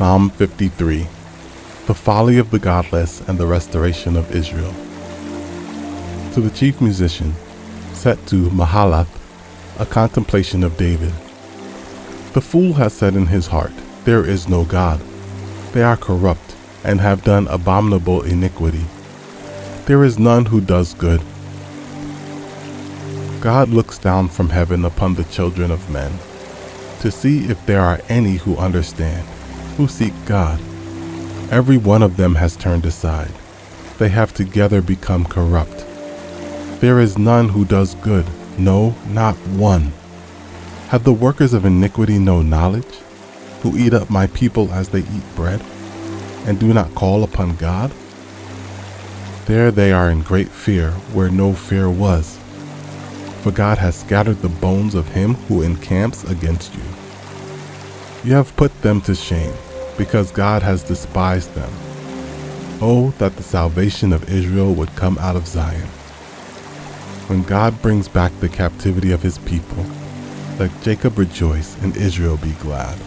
Psalm 53 The Folly of the Godless and the Restoration of Israel. To the chief musician, set to Mahalath, a contemplation of David. The fool has said in his heart, There is no God. They are corrupt and have done abominable iniquity. There is none who does good. God looks down from heaven upon the children of men to see if there are any who understand, who seek God. Every one of them has turned aside. They have together become corrupt. There is none who does good, no, not one. Have the workers of iniquity no knowledge, who eat up my people as they eat bread, and do not call upon God? There they are in great fear where no fear was. For God has scattered the bones of him who encamps against you. You have put them to shame, because God has despised them. Oh, that the salvation of Israel would come out of Zion. When God brings back the captivity of his people, let Jacob rejoice and Israel be glad.